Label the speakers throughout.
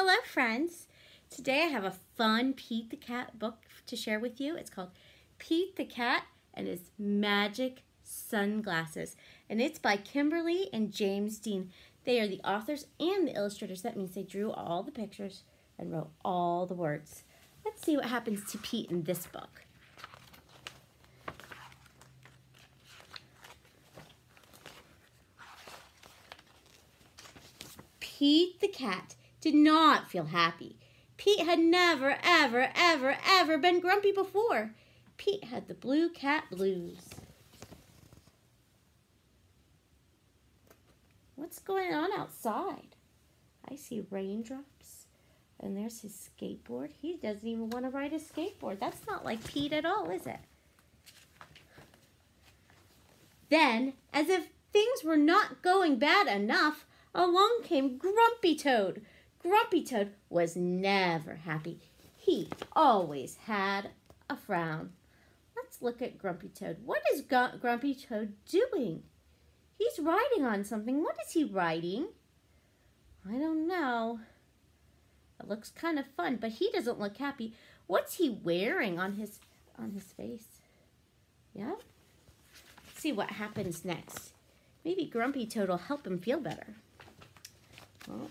Speaker 1: Hello friends! Today I have a fun Pete the Cat book to share with you. It's called Pete the Cat and his Magic Sunglasses. And it's by Kimberly and James Dean. They are the authors and the illustrators. That means they drew all the pictures and wrote all the words. Let's see what happens to Pete in this book. Pete the cat did not feel happy. Pete had never, ever, ever, ever been grumpy before. Pete had the blue cat blues. What's going on outside? I see raindrops. And there's his skateboard. He doesn't even want to ride a skateboard. That's not like Pete at all, is it? Then, as if things were not going bad enough, along came Grumpy Toad. Grumpy Toad was never happy. He always had a frown. Let's look at Grumpy Toad. What is Grumpy Toad doing? He's riding on something. What is he riding? I don't know. It looks kind of fun, but he doesn't look happy. What's he wearing on his on his face? Yeah. Let's see what happens next. Maybe Grumpy Toad will help him feel better. Well,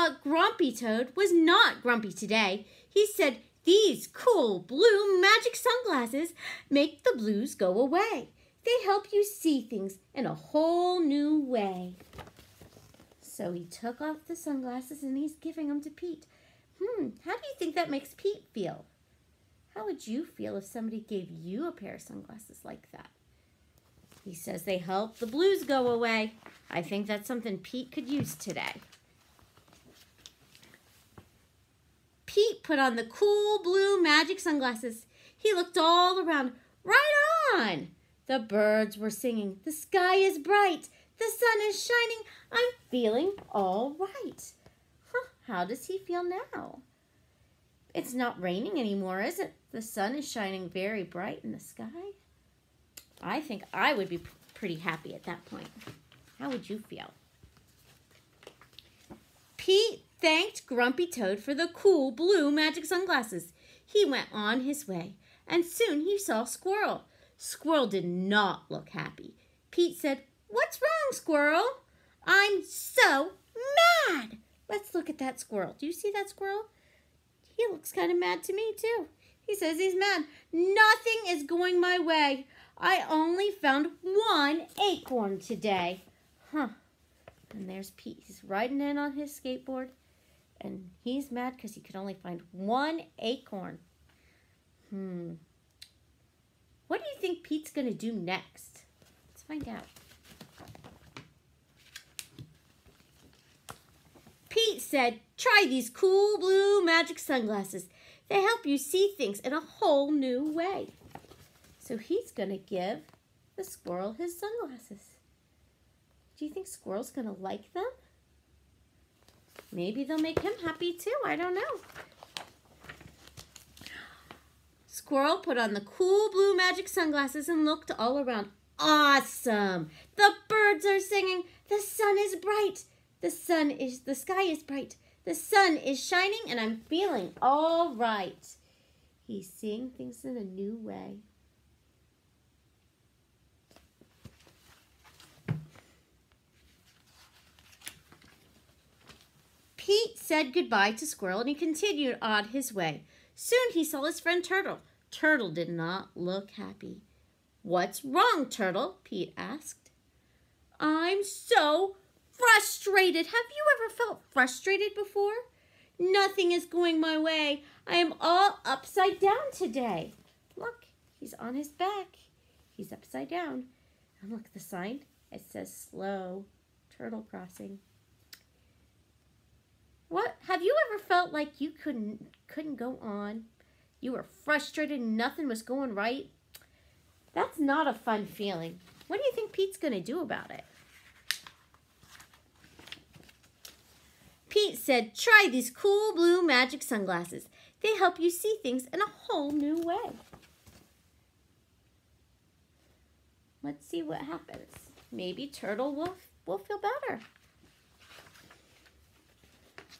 Speaker 1: but Grumpy Toad was not grumpy today. He said, these cool blue magic sunglasses make the blues go away. They help you see things in a whole new way. So he took off the sunglasses and he's giving them to Pete. Hmm, how do you think that makes Pete feel? How would you feel if somebody gave you a pair of sunglasses like that? He says they help the blues go away. I think that's something Pete could use today. Pete put on the cool blue magic sunglasses. He looked all around. Right on! The birds were singing. The sky is bright. The sun is shining. I'm feeling all right. Huh, how does he feel now? It's not raining anymore, is it? The sun is shining very bright in the sky. I think I would be pretty happy at that point. How would you feel? Pete thanked Grumpy Toad for the cool blue magic sunglasses. He went on his way, and soon he saw Squirrel. Squirrel did not look happy. Pete said, What's wrong, Squirrel? I'm so mad. Let's look at that squirrel. Do you see that squirrel? He looks kind of mad to me, too. He says he's mad. Nothing is going my way. I only found one acorn today. Huh. And there's Pete. He's riding in on his skateboard. And he's mad because he could only find one acorn. Hmm. What do you think Pete's going to do next? Let's find out. Pete said, try these cool blue magic sunglasses. They help you see things in a whole new way. So he's going to give the squirrel his sunglasses. Do you think squirrel's going to like them? Maybe they'll make him happy too. I don't know. Squirrel put on the cool blue magic sunglasses and looked all around. Awesome! The birds are singing. The sun is bright. The sun is, the sky is bright. The sun is shining and I'm feeling all right. He's seeing things in a new way. Pete said goodbye to Squirrel and he continued on his way. Soon he saw his friend Turtle. Turtle did not look happy. What's wrong, Turtle? Pete asked. I'm so frustrated. Have you ever felt frustrated before? Nothing is going my way. I am all upside down today. Look, he's on his back. He's upside down. And look, at the sign, it says slow turtle crossing. What have you ever felt like you couldn't couldn't go on? You were frustrated and nothing was going right? That's not a fun feeling. What do you think Pete's going to do about it? Pete said, try these cool blue magic sunglasses. They help you see things in a whole new way. Let's see what happens. Maybe Turtle will, will feel better.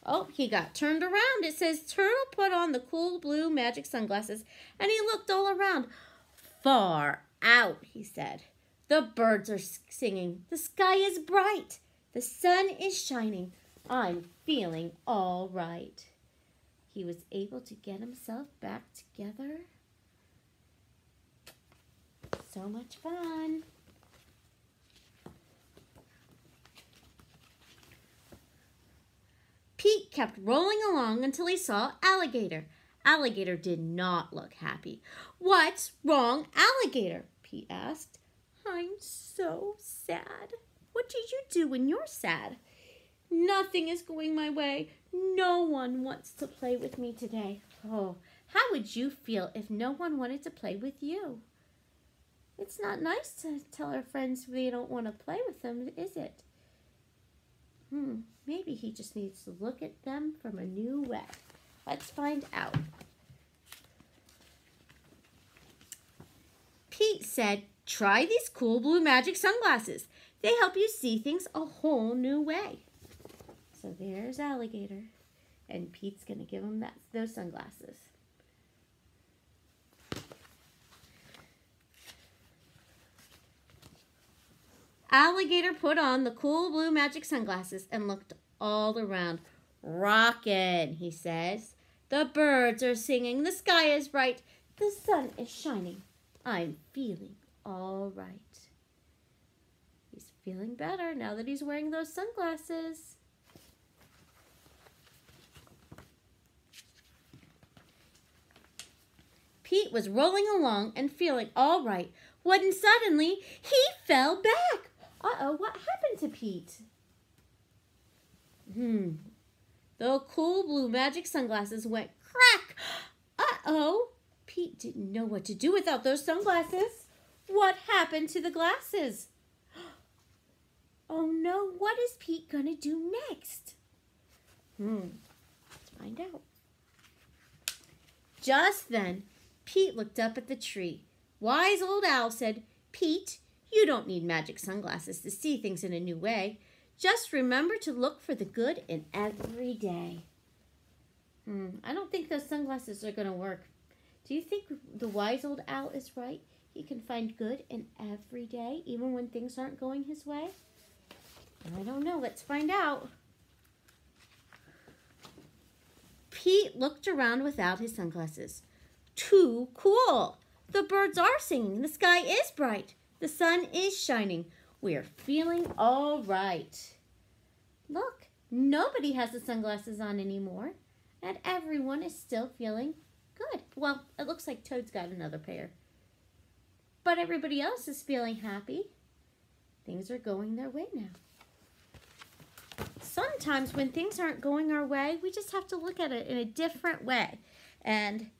Speaker 1: Oh, he got turned around. It says Turtle put on the cool blue magic sunglasses and he looked all around. Far out, he said. The birds are singing. The sky is bright. The sun is shining. I'm feeling all right. He was able to get himself back together. So much fun. Pete kept rolling along until he saw Alligator. Alligator did not look happy. What's wrong, Alligator? Pete asked. I'm so sad. What did you do when you're sad? Nothing is going my way. No one wants to play with me today. Oh, how would you feel if no one wanted to play with you? It's not nice to tell our friends we don't want to play with them, is it? Hmm, maybe he just needs to look at them from a new way. Let's find out. Pete said, try these cool blue magic sunglasses. They help you see things a whole new way. So there's Alligator. And Pete's going to give him that, those sunglasses. Alligator put on the cool blue magic sunglasses and looked all around. Rockin', he says. The birds are singing. The sky is bright. The sun is shining. I'm feeling all right. He's feeling better now that he's wearing those sunglasses. Pete was rolling along and feeling all right when suddenly he fell back. Uh-oh, what happened to Pete? Hmm. The cool blue magic sunglasses went crack. Uh-oh. Pete didn't know what to do without those sunglasses. What happened to the glasses? Oh no, what is Pete gonna do next? Hmm, let's find out. Just then, Pete looked up at the tree. Wise old owl said, Pete, you don't need magic sunglasses to see things in a new way. Just remember to look for the good in every day. Hmm, I don't think those sunglasses are going to work. Do you think the wise old owl is right? He can find good in every day, even when things aren't going his way? I don't know. Let's find out. Pete looked around without his sunglasses. Too cool. The birds are singing. The sky is bright. The sun is shining. We're feeling all right. Look, nobody has the sunglasses on anymore, and everyone is still feeling good. Well, it looks like Toad's got another pair. But everybody else is feeling happy. Things are going their way now. Sometimes when things aren't going our way, we just have to look at it in a different way. And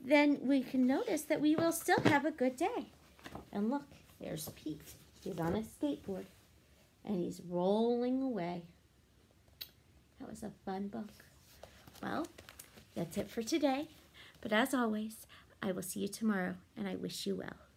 Speaker 1: then we can notice that we will still have a good day. And look, there's Pete. He's on a skateboard and he's rolling away. That was a fun book. Well, that's it for today. But as always, I will see you tomorrow and I wish you well.